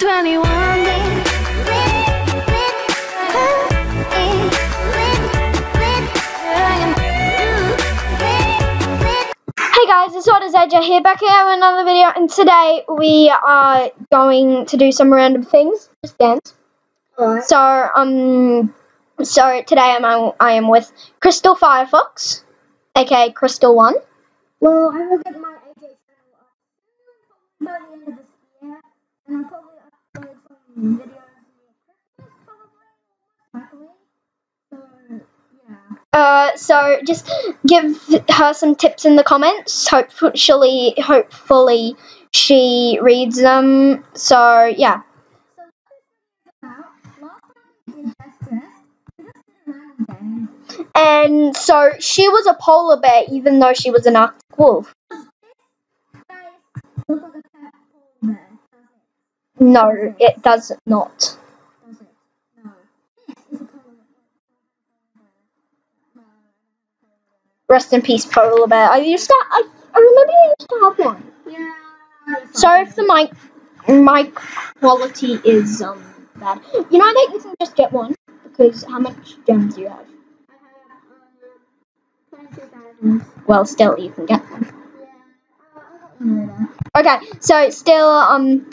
21 days. Hey guys, it's Otterz AJ here, back here with another video, and today we are going to do some random things, just dance. Alright. So, um, so today I'm I am with Crystal Firefox, aka Crystal One. Well, I will get my AJ channel up by the end of this year, and I'll probably Uh, so just give her some tips in the comments. Hopefully, hopefully she reads them. So yeah. And so she was a polar bear, even though she was an Arctic wolf. No, it does not. Rest in peace, polar bear. I used to. I, I remember I used to have one. Yeah. Sorry if the mic mic quality is um bad. You know that you can just get one because how much gems do you have? I have um, 22,000. Well, still you can get one. Yeah. Okay, so still um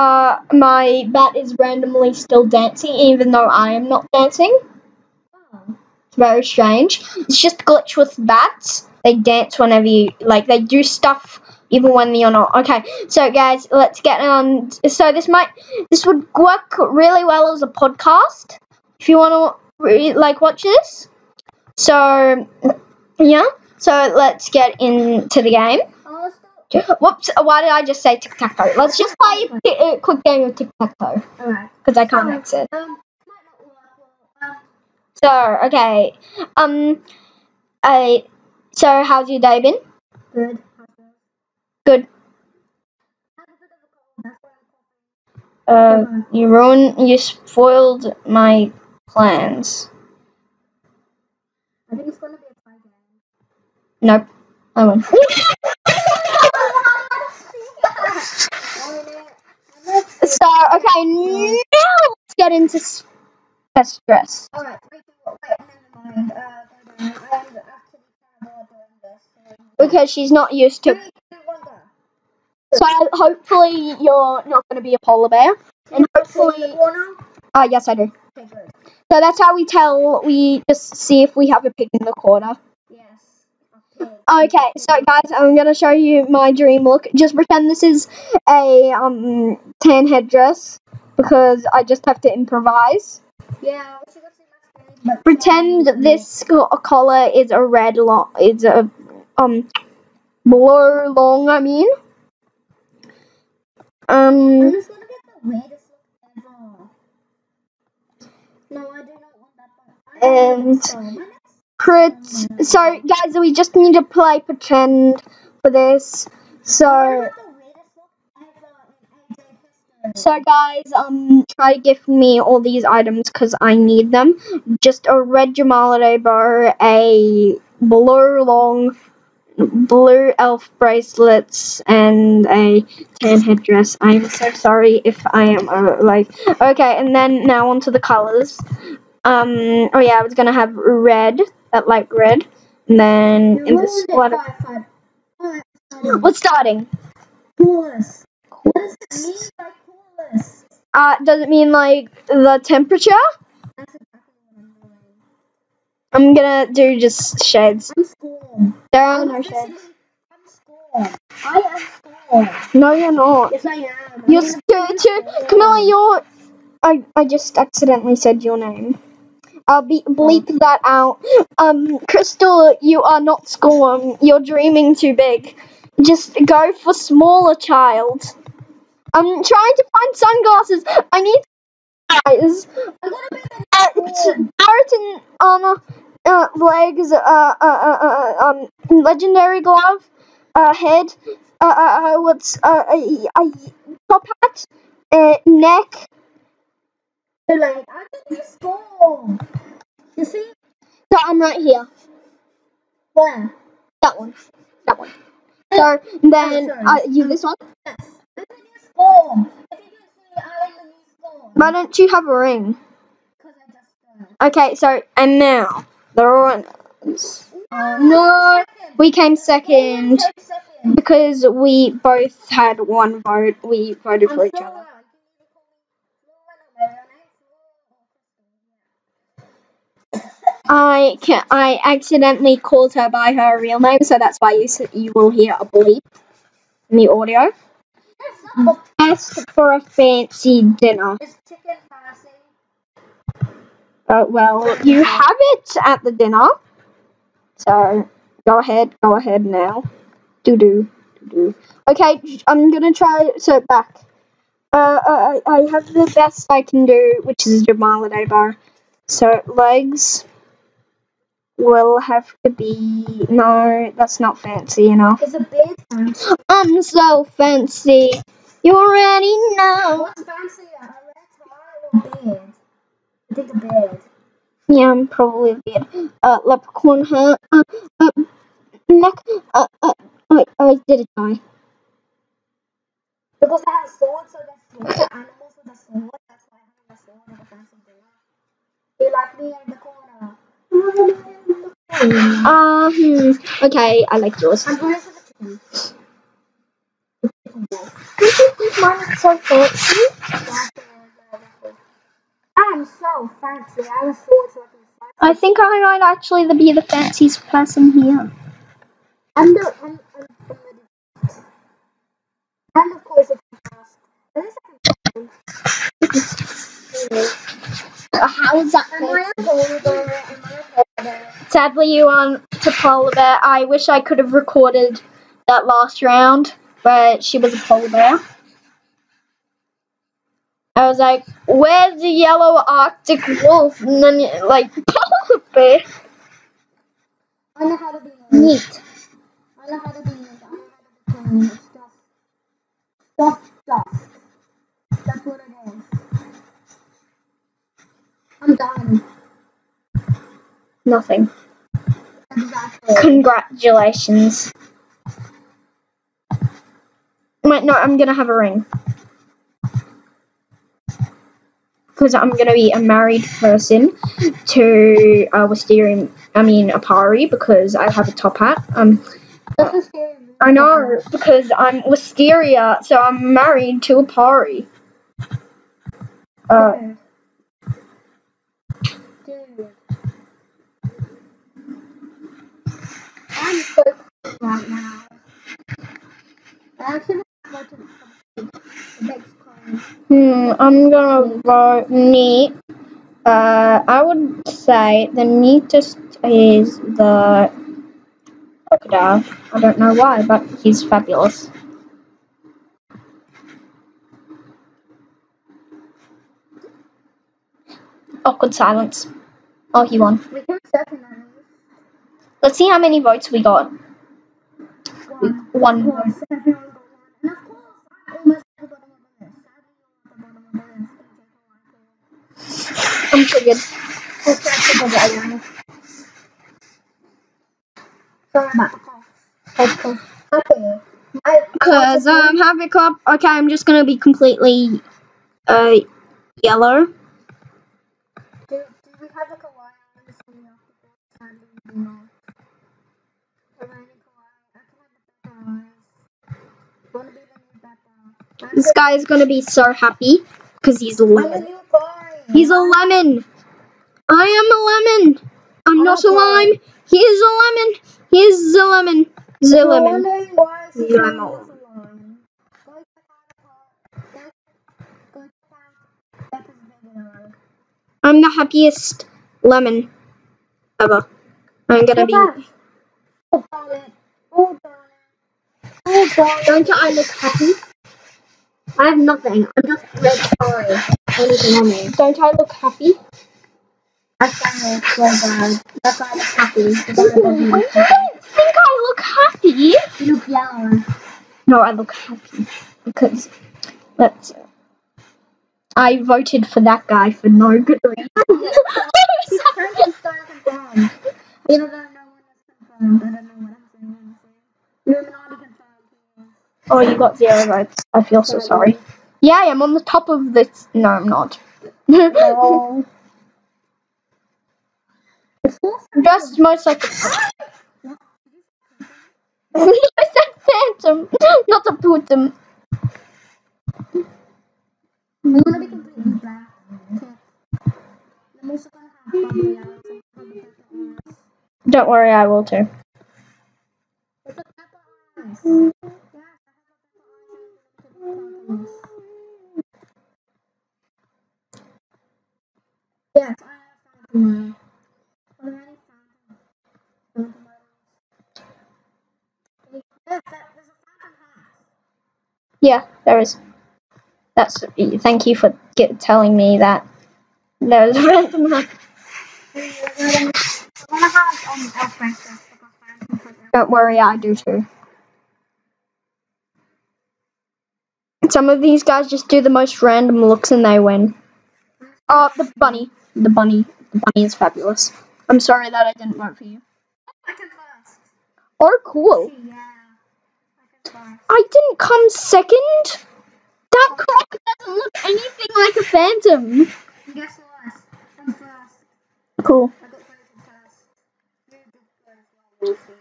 uh my bat is randomly still dancing even though I am not dancing. Oh. It's very strange. It's just glitch with bats. They dance whenever you like. They do stuff even when you're not. Okay, so guys, let's get on. So this might this would work really well as a podcast if you want to like watch this. So yeah. So let's get into the game. Whoops! Why did I just say tic tac toe? Let's just play a, quick game of tic tac toe Alright. because I can't mix it. Um, might not work well. So okay, um, I. So how's your day been? good. Good. Had a bit of a cold, that's why I'm coughing. Uh, you ruined, you spoiled my plans. I think it's gonna be a tie game. Nope, I won. so okay, now let's get into test so- Because she's not used to. So hopefully you're not going to be a polar bear, and Hopefully. corner. uh, yes I do. So that's how we tell. We just see if we have a pig in the corner. Yes. Okay. So guys, I'm gonna show you my dream look. Just pretend this is a um tan headdress because I just have to improvise. Yeah, we should go see my screen, but Pretend this co- collar is a red long, is a um blue long. I mean, um, just gonna get the weirdest look ever. No, I do not want that one. I And- So guys, we just need to play pretend for this. So. So guys, um, try to give me all these items because I need them. Just a red Jamalade bar, a blue long, blue elf bracelets, and a tan headdress. I'm so sorry if I am uh, like okay. And then now onto the colors. Um, oh yeah, I was gonna have red, that light red, and then You in the ruined it, splatter. Firefight. Alright, starting. What's starting? Coolest. What does it mean by coolest? Uh, does it mean like the temperature? That's exactly what I'm gonna do just shades. I'm Storm. There are I'm no shades. I'm Storm. I am Storm. No, you're not. Yes, I am. You're scared too. Camilla, you're. I I just accidentally said your name. I'll be bleep that out. Um, Crystal, you are not Scorn. You're dreaming too big. Just go for smaller child. I'm trying to find sunglasses. I need the Uh, Ariton armor, uh, legs, uh, uh, uh, uh, um, legendary glove, uh, head, uh, uh, uh what's, uh, a, a top hat, uh, neck. Late. I'm gonna be Storm. You see? So I'm right here. Where? That one. That one. So then, sorry. uh, you this one. Yes. I'm gonna. If you can see, I'm Why don't you have a ring? Because I just. Okay, so and now the runners. Oh no, we came We second came second. because we both had one vote. We voted I'm for each other. You can even call me Flora. No, your name's I can I accidentally called her by her real name, so that's why you you will hear a bleep in the audio. Ask for a fancy dinner. Uh, well, you have it at the dinner, so go ahead, go ahead now. Do do do do. Okay, I'm gonna try so back. Uh, I I I have the best I can do, which is Jamal Day bar. So legs will have to be no, that's not fancy enough. It's a bed fancy. I'm so fancy. You already know. What's fancy? A red tie or bed? I think a bed. Yeah, I'm probably a bit. Uh, leprechaun hat. Uh, uh, neck. Uh, uh, wait, I did it die. Because I have swords, so that's sword. Animals with a sword. That's why I have a sword and a fancy dinner. You like me in the corner. Uh, hmm. Okay, I like yours. going for the chicken. Mine is so fancy. I'm so fancy. I have a sword I can fight. I think I might actually be the fanciest person here. I'm the I'm, I'm, I'm the and of course it's fast. At least I can Uh, how is that Sadly, you aren't a polar bear. I wish I could have recorded that last round, but she was a polar bear. I was like, "Where's the yellow Arctic wolf?" And then, like, polar bear. I know how to be. Neat. I know how to be mean. I know how to be. It's just stuff, stuff. That's what it is. I'm done. Nothing. Exactly. Congratulations. Wait, no, I'm gonna have a ring. Because I'm gonna be a married person to uh, Wisteria, I mean, Apari, because I have a top hat. Um, That's a scary movie. I know, because I'm Wisteria, so I'm married to Apari. Uh, Dude. I'm. Hmm, I'm gonna vote neat. Uh, I would say the neatest is the crocodile. I don't know why, but he's fabulous. Awkward silence. Oh, he won. We can second that. Let's see how many votes we got. One. one. Of course, one. And of course, I'm almost at the bottom of the list. Sadly, you're at the bottom of the list. Don't take a while. I'm triggered. Let's get to the bottom. Sorry about the cough. Cough, cough. Okay. I, Cause um, Happy Club. Okay, I'm just gonna be completely uh yellow. Do, do we have like a line on this video? Sadly, we do not. Are there any kawaii? I can have the better eyes. Wanna be the new Becca. I'm This guy is gonna be so happy because he's a lemon. He's a lemon. I am a lemon. I'm not a lime. He is a lemon. He is a lemon. The lemon. wondering why it's Yeah, a I know. line. Go check out the Go, go check out Becca's video. I'm the happiest lemon ever. I'm gonna be. Oh, darn it. Oh, darn it. Oh, darn it. Don't I look happy? I have nothing. I'm just red sorry. Anything on me. Don't I look happy? I sound so bad. That's why I look happy. Because I I don't think I look happy. You look yellow. No, I look happy because that's. I voted for that guy for no good reason. He's trying to start confirmed. Even though no one is confirmed. I don't know what I'm. I'm saying. Illuminati. Oh, you got zero votes. I feel so sorry. Yeah, I'm on the top of this. No, I'm not. No. Full most like I said phantom, not a putum. I'm gonna be completely black. Okay. I'm also gonna have probably some probably pepper eyes. Don't worry, I will too. It's a pepper eyes. Yes, I have a pepper eyes and a pepper eyes. Yes, I have phantom eye. Already phantom. Phantom eyes. Yes, that, there's a phantom hat. Yeah, there is. That's. Thank you for get, telling me that. There's a phantom. hat. I'm gonna have um elf breakfast because phantom has elf. Don't worry, I do too. Some of these guys just do the most random looks and they win. Oh, the bunny. The bunny. The bunny is fabulous. I'm sorry that I didn't vote for you. Or cool. Yeah. I can first. I didn't come second. That croc doesn't look anything like a phantom. Guess what? I'm first. Cool. I got voted first. You did good as well, Wolfie.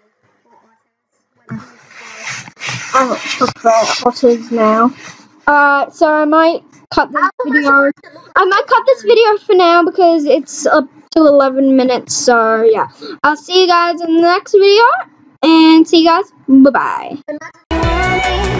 Or Otters. Prefer. Otters now. Uh, so I might cut this video. I might cut this video for now because it's up to 11 minutes. So yeah, I'll see you guys in the next video, and see you guys. Bye bye. Imagine Oh.